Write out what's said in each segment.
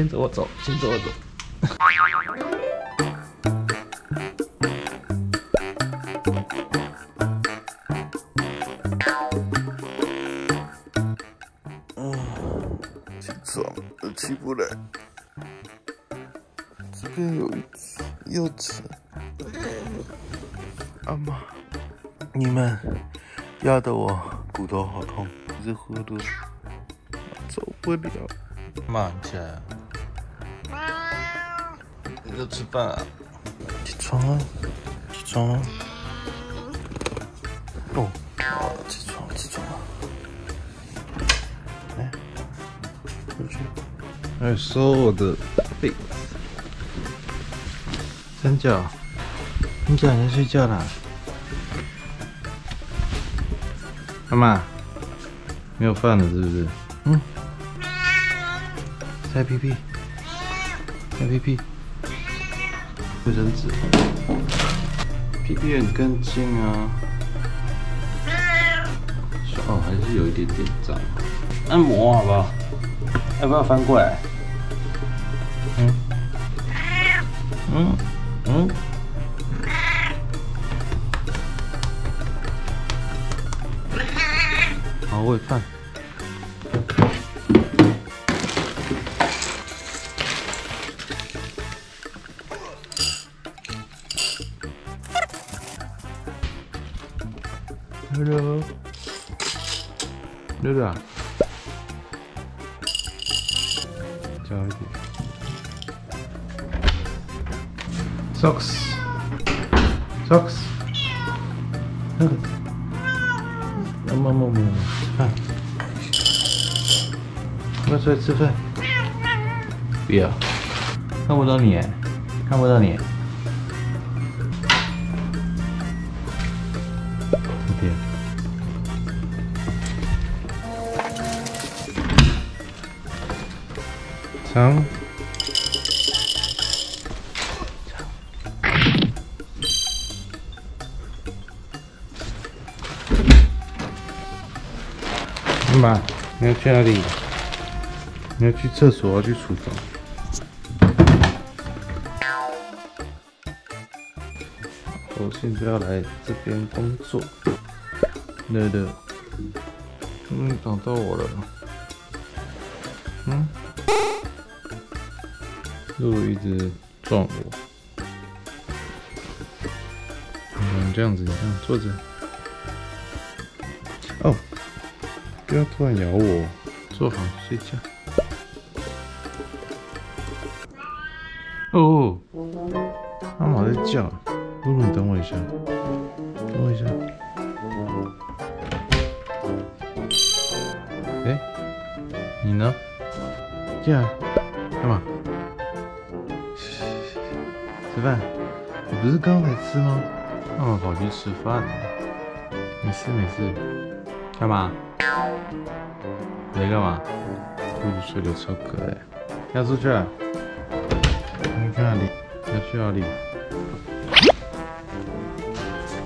牵着我走，牵着我走。起床了，起不来。这边有一只幼稚。阿妈，你们压得我骨头好痛，一直呼噜，走不了。妈，你起来啊！你要吃饭啊？起床啊！起床啊！哦，啊，起床了，起床了。来，回去。来收我的被子。三角，三角你在睡觉啦？妈妈，没有饭了是不是？嗯。擦屁屁，擦屁屁，卫生纸，屁屁很干净啊。哦，还是有一点点脏。按摩好不好？要不要翻过来？嗯，嗯，嗯。好，喂饭。这个。啊，加一点，socks，socks，嗯，妈妈妈妈，出来吃饭，不要，看不到你，看不到你，长，妈妈，你要去哪里？你要去厕所，要去厨房。我现在要来这边工作。乐乐，终于找到我了。嗯？露露一直撞我。嗯，这样子，你看，坐着。哦，不要突然咬我，坐好睡觉。哦，妈妈在叫，露露，你等我一下，等我一下。哎，你呢？进吃饭？你不是刚才吃吗？干嘛跑去吃饭呢？没事没事。干嘛？你在干嘛？露露睡得超可爱。要出去啊？你去哪里？要去哪里？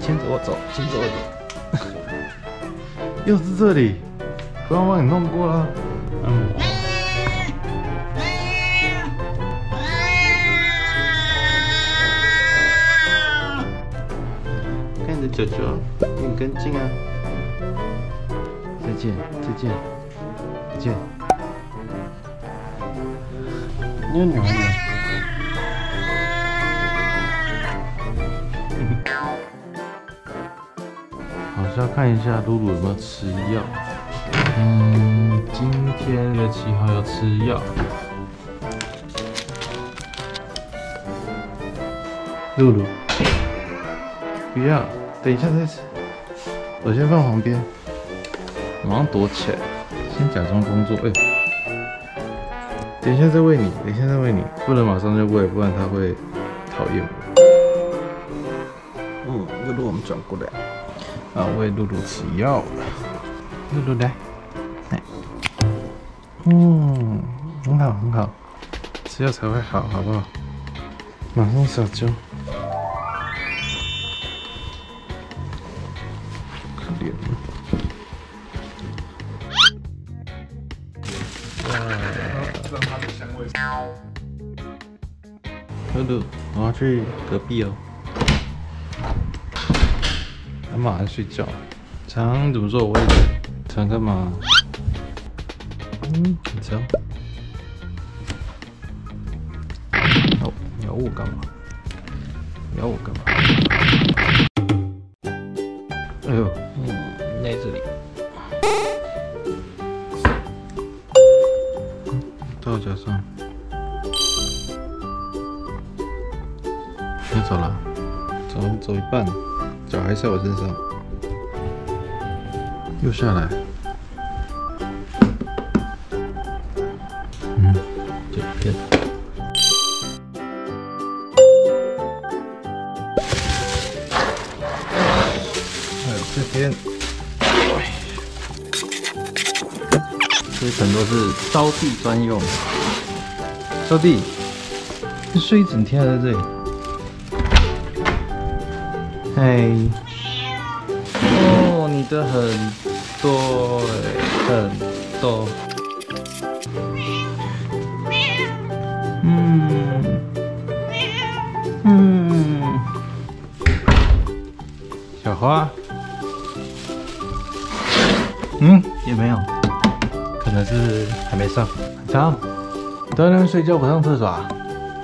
牵着我走，牵着我走。又是这里，刚刚帮你弄过了。看你的脚脚很干净啊。再见，再见，再见。妞妞呢？好，是要看一下露露有没有吃药。嗯，今天的七号要吃药。露露，不要，等一下再吃。我先放旁边，马上躲起来，先假装工作。哎、等一下再喂你，等一下再喂你，不能马上就喂，不然它会讨厌我。嗯，露露，我们转过来，啊，喂露露吃药。露露来，来，嗯，很好很好，吃药才会好，好不好？马上撒娇。让它的香味露露，我要去隔壁哦。他马上睡觉。常怎么坐我位置？常干嘛？嗯，你知道？哦，咬我干嘛？咬我干嘛？哎呦，嗯，在这里。到脚上。要走了，走走一半，脚还在我身上，又下来，这一层都是招娣专用，招娣，你睡一整天还在这里。嗨，哦，你的很多很多，嗯。嗯，小花，嗯，也没有，能是还没上。长，都在那边睡觉不上厕所啊？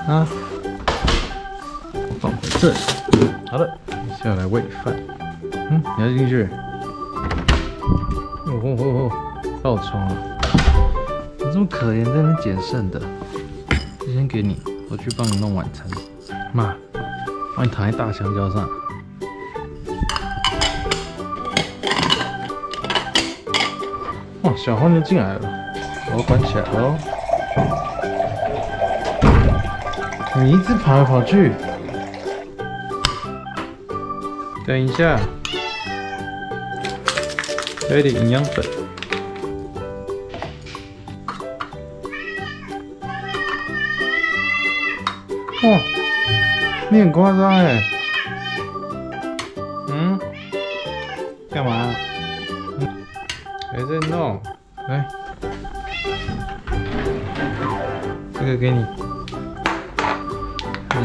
啊？放回这里，好了。下来喂饭，嗯，你要进去？哦哦哦，爆冲了！你这么可怜，在那边捡剩的，这先给你，我去帮你弄晚餐。妈，帮你躺在大香蕉上。小黄牛进来了，我关起来了。你一直跑来跑去。等一下，有点营养粉。哇，你很夸张哎！嗯？干嘛？还在弄？来，这个给你。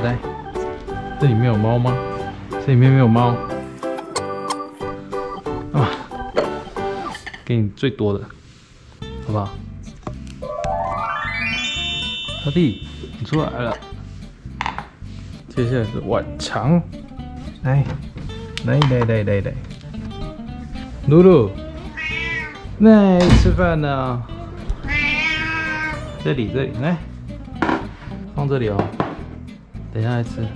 来，这里面有猫吗？这里面没有猫。啊给你最多的，好不好？小弟，你出来了。接下来是晚肠，来，来来来来来，露露，来吃饭呢。这里这里来，放这里哦。等一下来吃。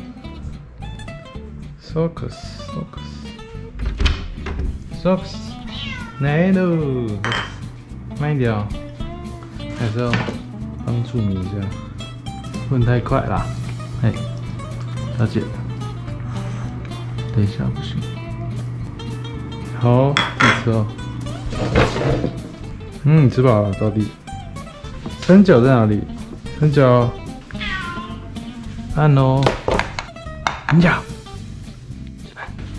Socks，Socks，Socks。来喽，慢一点哦，还是要帮助你一下，不能太快啦。哎，小姐，等一下不行。好，你吃哦。嗯，你吃饱了，到底。三角在哪里？三角，按哦。三角，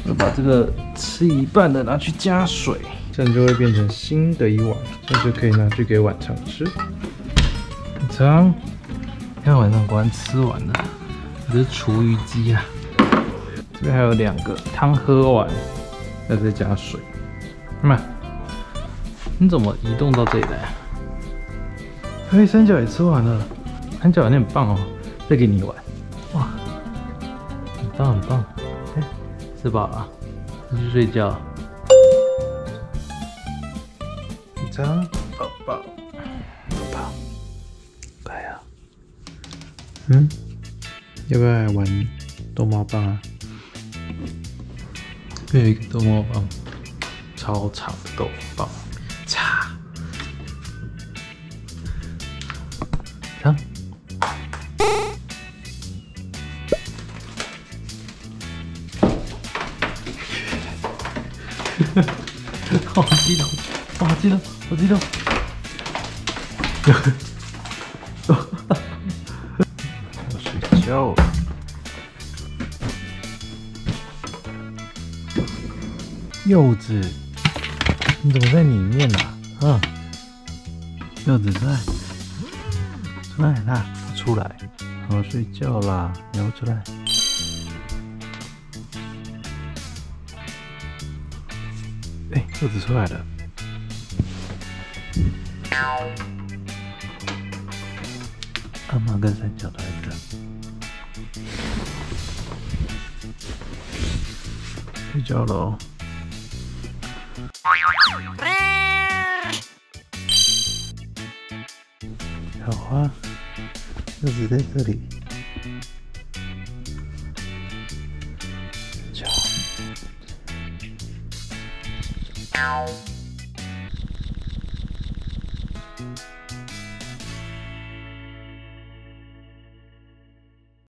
我把这个吃一半的拿去加水。这样就会变成新的一碗，这样就可以拿去给晚上吃。晚上，看晚上果然吃完了，这是厨余机啊。这边还有两个汤喝完，要再加水。妈，你怎么移动到这里来？嘿，三角也吃完了，三角有点棒哦，再给你一碗。哇，很棒很棒，哎，吃饱了，去睡觉。宝宝，宝宝，乖啊！嗯，要不要玩逗猫棒啊？这有一个逗猫棒，超长的逗猫棒，好激动，好激动！好激动，我睡觉。柚子，你怎么在里面呢？啊，柚子在，来啦，出来，好睡觉啦，摇出来。哎，兔子出来了。阿妈跟三角都在这。睡觉喽。小花，兔子在这里。叫。